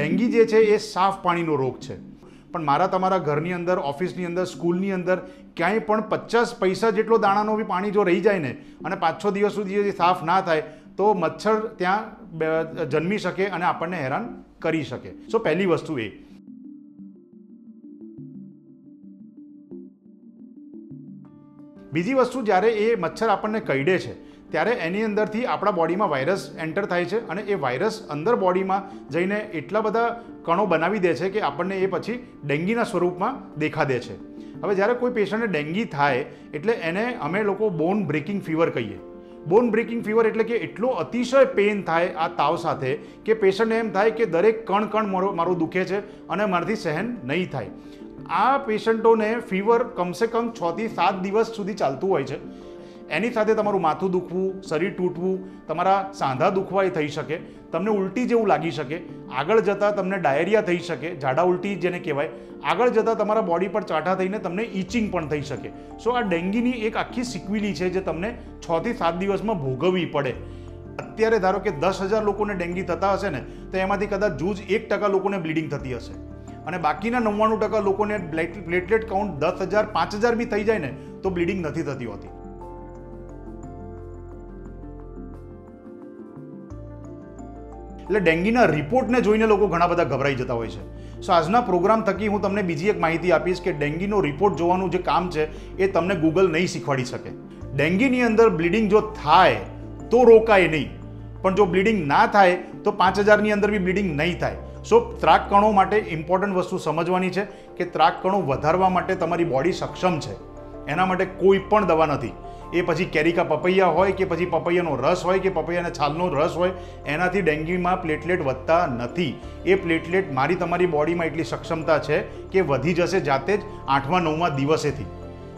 ડેન્ગી જે છે એ સાફ પાણીનો રોગ છે. પણ મારા તમારા ઘરની અંદર, ઓફિસની અંદર, સ્કૂલની અંદર ક્યાંય પણ પચાસ પૈસા જેટલો દાણાનો બી પાણી જો રહી જાય ને અને પાંચ છ દિવસ સુધી સાફ ના થાય, તો મચ્છર ત્યાં જન્મી શકે અને આપણને હેરાન કરી શકે. સો પહેલી વસ્તુ એ. બીજી વસ્તુ જ્યારે એ મચ્છર આપણને કરડે છે ત્યારે એની અંદરથી આપણા બોડીમાં વાયરસ એન્ટર થાય છે અને એ વાયરસ અંદર બોડીમાં જઈને એટલા બધા કણો બનાવી દે છે કે આપણને એ પછી ડેન્ગીના સ્વરૂપમાં દેખા દે છે. હવે જ્યારે કોઈ પેશન્ટને ડેન્ગી થાય, એટલે એને અમે લોકો બોન બ્રેકિંગ ફીવર કહીએ. બોન બ્રેકિંગ ફીવર એટલે કે એટલો અતિશય પેન થાય આ તાવ સાથે કે પેશન્ટને એમ થાય કે દરેક કણ કણ મારો, મારું દુખે છે અને મારાથી સહન નહીં થાય. આ પેશન્ટોને ફીવર કમસે કમ છથી સાત દિવસ સુધી ચાલતું હોય છે. એની સાથે તમારું માથું દુખવું, શરીર તૂટવું, તમારા સાંધા દુખવા એ થઈ શકે, તમને ઉલટી જેવું લાગી શકે, આગળ જતાં તમને ડાયરિયા થઈ શકે, ઝાડા ઉલટી જેને કહેવાય, આગળ જતાં તમારા બોડી પર ચાટા થઈને તમને ઇચિંગ પણ થઈ શકે. સો આ ડેન્ગીની એક આખી સિક્વિલી છે જે તમને છથી સાત દિવસમાં ભોગવવી પડે. અત્યારે ધારો કે દસ હજાર લોકોને ડેન્ગી થતા હશે ને, તો એમાંથી કદાચ જૂજ એક ટકા લોકોને બ્લીડિંગ થતી હશે. અને બાકીના નવ્વાણું ટકા લોકોને પ્લેટલેટ કાઉન્ટ દસ હજાર, પાંચ હજાર બી થઈ જાય ને, તો બ્લીડિંગ નથી થતી હોતી. એટલે ડેન્ગીના રિપોર્ટને જોઈને લોકો ઘણા બધા ગભરાઈ જતા હોય છે. સો આજના પ્રોગ્રામ થકી હું તમને બીજી એક માહિતી આપીશ કે ડેન્ગીનો રિપોર્ટ જોવાનું જે કામ છે, એ તમને ગૂગલ નહીં શીખવાડી શકે. ડેન્ગીની અંદર બ્લીડિંગ જો થાય, તો રોકાય નહીં. પણ જો બ્લીડિંગ ના થાય, તો પાંચ હજારની અંદર બી બ્લીડિંગ નહીં થાય. સો ત્રાક કણો માટે ઇમ્પોર્ટન્ટ વસ્તુ સમજવાની છે કે ત્રાક કણો વધારવા માટે તમારી બોડી સક્ષમ છે. એના માટે કોઈ પણ દવા નથી. એ પછી કેરીકા પપૈયા હોય કે પછી પપૈયાનો રસ હોય કે પપૈયાના છાલનો રસ હોય, એનાથી ડેન્ગ્યુમાં પ્લેટલેટ વધતા નથી. એ પ્લેટલેટ મારી તમારી બોડીમાં એટલી સક્ષમતા છે કે વધી જશે જાતે જ આઠમા નવમા દિવસેથી.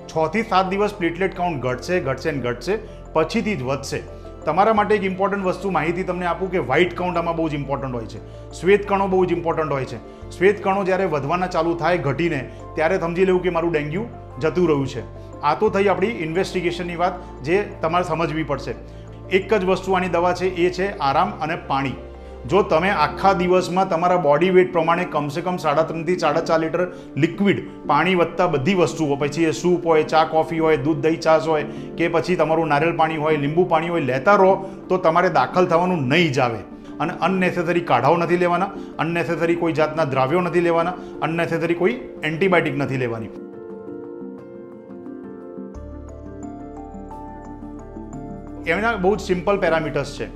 છથી સાત દિવસ પ્લેટલેટ કાઉન્ટ ઘટશે ઘટશે ને ઘટશે, પછીથી જ વધશે. તમારા માટે એક ઇમ્પોર્ટન્ટ વસ્તુ માહિતી તમને આપું કે વ્હાઇટ કાઉન્ટ આમાં બહુ જ ઇમ્પોર્ટન્ટ હોય છે. શ્વેત કણો બહુ જ ઇમ્પોર્ટન્ટ હોય છે. શ્વેત કણો જ્યારે વધવાના ચાલુ થાય ઘટીને, ત્યારે સમજી લેવું કે મારું ડેન્ગ્યુ જતું રહ્યું છે. આ તો થઈ આપણી ઇન્વેસ્ટિગેશનની વાત, જે તમારે સમજવી પડશે. એક જ વસ્તુ આની દવા છે, એ છે આરામ અને પાણી. જો તમે આખા દિવસમાં તમારા બોડી વેટ પ્રમાણે કમસે કમ સાડા ત્રણથી સાડા ચાર લીટર લિક્વિડ પાણી વધતા બધી વસ્તુઓ, પછી એ સૂપ હોય, ચા કોફી હોય, દૂધ, દહીં, છાશ હોય, કે પછી તમારું નારિયેળ પાણી હોય, લીંબુ પાણી હોય, લેતા રહો, તો તમારે દાખલ થવાનું નહીં જ આવે. અને અનનેસેસરી કાઢાઓ નથી લેવાના અનનેસેસરી કોઈ જાતના દ્રાવ્યો નથી લેવાના અનનેસેસરી કોઈ એન્ટીબાયોટિક નથી લેવાની. એમના બહુ જ સિમ્પલ પેરામીટર્સ છે.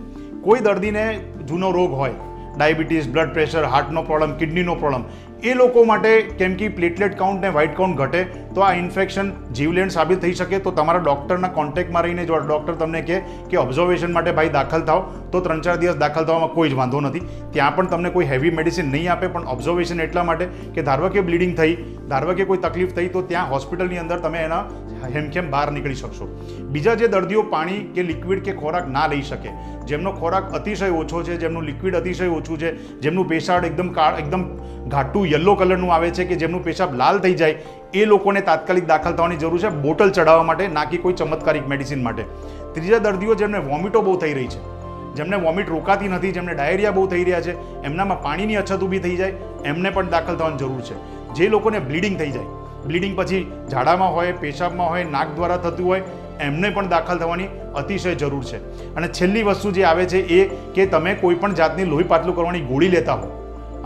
કોઈ દર્દીને જૂનો રોગ હોય ડાયાબિટીસ બ્લડ પ્રેશર હાર્ટનો પ્રોબ્લેમ કિડનીનો પ્રોબ્લેમ એ લોકો માટે કેમ કે પ્લેટલેટ કાઉન્ટ ને વ્હાઇટ કાઉન્ટ ઘટે, તો આ ઇન્ફેક્શન જીવલેણ સાબિત થઈ શકે, તો તમારા ડૉક્ટરના કોન્ટેક્ટમાં રહીને જો ડૉક્ટર તમને કહે કે ઓબ્ઝર્વેશન માટે ભાઈ દાખલ થાવ તો ત્રણ ચાર દિવસ દાખલ થવામાં કોઈ જ વાંધો નથી. ત્યાં પણ તમને કોઈ હેવી મેડિસિન નહીં આપે, પણ ઓબ્ઝર્વેશન એટલા માટે કે ધારવા કે બ્લીડિંગ થઈ, ધારવા કે કોઈ તકલીફ થઈ, તો ત્યાં હોસ્પિટલની અંદર તમે એના હેમખેમ બહાર નીકળી શકશો. બીજા જે દર્દીઓ પાણી કે લિક્વિડ કે ખોરાક ના લઈ શકે, જેમનો ખોરાક અતિશય ઓછો છે, જેમનું લિક્વિડ અતિશય ઓછું છે, જેમનું પેશાબ એકદમ કાળ, એકદમ ઘાટું યલો કલરનું આવે છે કે જેમનું પેશાબ લાલ થઈ જાય, એ લોકોને તાત્કાલિક દાખલ થવાની જરૂર છે, બોટલ ચડાવવા માટે, ના કે કોઈ ચમત્કારિક મેડિસિન માટે. ત્રીજા દર્દીઓ જેમને વોમિટો બહુ થઈ રહી છે જેમને વોમિટ રોકાતી નથી, જેમને ડાયરિયા બહુ થઈ રહ્યા છે, એમનામાં પાણીની અછત ઊભી થઈ જાય, એમને પણ દાખલ થવાની જરૂર છે. જે લોકોને બ્લીડિંગ થઈ જાય બ્લીડિંગ પછી ઝાડામાં હોય, પેશાબમાં હોય, નાક દ્વારા થતું હોય, એમને પણ દાખલ થવાની અતિશય જરૂર છે. અને છેલ્લી વસ્તુ જે આવે છે એ કે તમે કોઈ પણ જાતની લોહી પાતળું કરવાની ગોળી લેતા હો.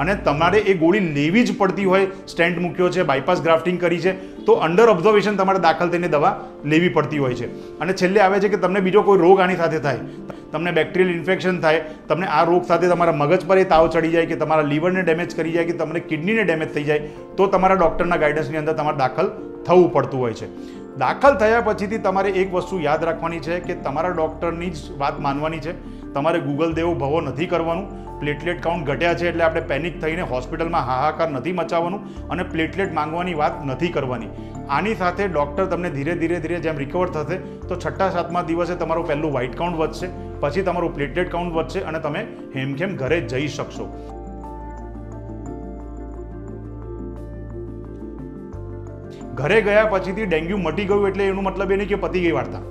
અને તમારે એ ગોળી લેવી જ પડતી હોય સ્ટેન્ટ મૂક્યો છે, બાયપાસ ગ્રાફ્ટિંગ કરી છે, તો અંડર ઓબ્ઝર્વેશન તમારે દાખલ થઈને દવા લેવી પડતી હોય છે. અને છેલ્લે આવે છે કે તમને બીજો કોઈ રોગ આની સાથે થાય. તમને બેક્ટેરિયલ ઇન્ફેક્શન થાય, તમને આ રોગ સાથે તમારા મગજ પર એ તાવ ચડી જાય કે તમારા લીવરને ડેમેજ કરી જાય કે તમને કિડનીને ડેમેજ થઈ જાય, તો તમારા ડૉક્ટરના ગાઈડન્સની અંદર તમારે દાખલ થવું પડતું હોય છે. દાખલ થયા પછીથી તમારે એક વસ્તુ યાદ રાખવાની છે કે તમારા ડૉક્ટરની જ વાત માનવાની છે. તમારે ગૂગલ દેવો ભવો નથી કરવાનું. પ્લેટલેટ કાઉન્ટ ઘટ્યા છે એટલે આપણે પેનિક થઈને હોસ્પિટલમાં હાહાકાર નથી મચાવવાનું અને પ્લેટલેટ માંગવાની વાત નથી કરવાની. આની સાથે ડૉક્ટર તમને ધીરે ધીરે ધીરે જેમ રિકવર થશે, તો છઠ્ઠા સાતમા દિવસે તમારું પહેલું વ્હાઇટ કાઉન્ટ વધશે, પછી તમારું પ્લેટલેટ કાઉન્ટ વધશે અને તમે હેમખેમ ઘરે જઈ શકશો. ઘરે ગયા પછીથી ડેન્ગ્યુ મટી ગયું એટલે એનું મતલબ એ નહીં કે પતી ગઈ વાર્તા.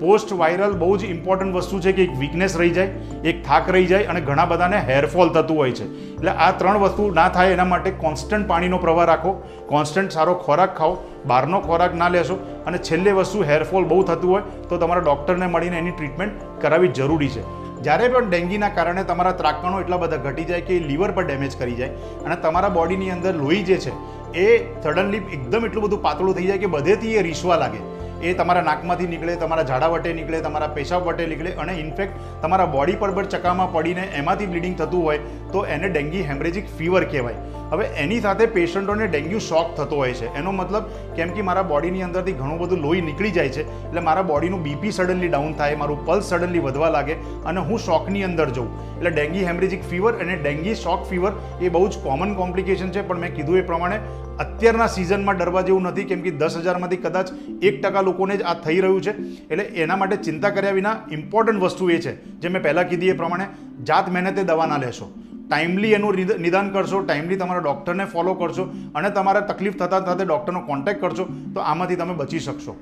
પોસ્ટ વાયરલ બહુ જ ઇમ્પોર્ટન્ટ વસ્તુ છે કે એક વીકનેસ રહી જાય, એક થાક રહી જાય અને ઘણા બધાને હેરફોલ થતું હોય છે. એટલે આ ત્રણ વસ્તુ ના થાય એના માટે કોન્સ્ટન્ટ પાણીનો પ્રવાહ રાખો કોન્સ્ટન્ટ સારો ખોરાક ખાઓ, બહારનો ખોરાક ના લેશો અને છેલ્લે વસ્તુ હેરફોલ બહુ થતું હોય તો તમારા ડૉક્ટરને મળીને એની ટ્રીટમેન્ટ કરાવવી જરૂરી છે. જ્યારે પણ ડેન્ગીના કારણે તમારા ત્રાકણો એટલા બધા ઘટી જાય કે લીવર પર ડેમેજ કરી જાય અને તમારા બોડીની અંદર લોહી જે છે એ સડનલી એકદમ એટલું બધું પાતળું થઈ જાય કે બધેથી એ રીસવા લાગે. એ તમારા નાકમાંથી નીકળે, તમારા ઝાડા વટે નીકળે, તમારા પેશાબ વટે નીકળે અને ઇનફેક્ટ તમારા બોડી પર ચકામાં પડીને એમાંથી બ્લીડિંગ થતું હોય તો એને ડેન્ગ્યુ હેમરેજિક ફીવર કહેવાય. હવે એની સાથે પેશન્ટોને ડેન્ગ્યુ શોક થતો હોય છે. એનો મતલબ કેમ કે મારા બોડીની અંદરથી ઘણું બધું લોહી નીકળી જાય છે. એટલે મારા બોડીનું બીપી સડનલી ડાઉન થાય, મારું પલ્સ સડનલી વધવા લાગે અને હું શોકની અંદર જઉં. એટલે ડેન્ગી હેમરેજિક ફીવર અને ડેન્ગી શોક ફીવર એ બહુ જ કોમન કોમ્પ્લિકેશન છે. પણ મેં કીધું એ પ્રમાણે અત્યારના સિઝનમાં ડરવા જેવું નથી. કેમ કે દસ હજારમાંથી કદાચ એક ટકા લોકોને જ આ થઈ રહ્યું છે. એટલે એના માટે ચિંતા કર્યા વિના ઇમ્પોર્ટન્ટ વસ્તુ એ છે. જે મેં પહેલાં કીધી એ પ્રમાણે જાત મહેનતે દવા ના લેશો. ટાઈમલી એનું નિદ- નિદાન કરશો ટાઈમલી તમારા ડૉક્ટરને ફોલો કરશો અને તમારે તકલીફ થતાં થતાં ડૉક્ટરનો કોન્ટેક્ટ કરશો, તો આમાંથી તમે બચી શકશો.